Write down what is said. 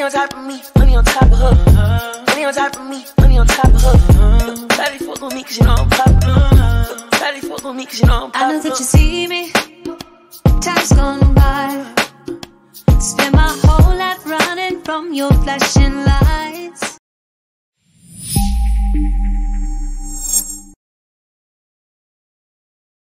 Money on top of me, money on top of her. Money on top of me, money on top of her. Daddy fuck on me cause you know I'm popular. Daddy fuck on me cause you know I'm popular. I know that you see me. Time's gone by. Spend my whole life running from your flashing light.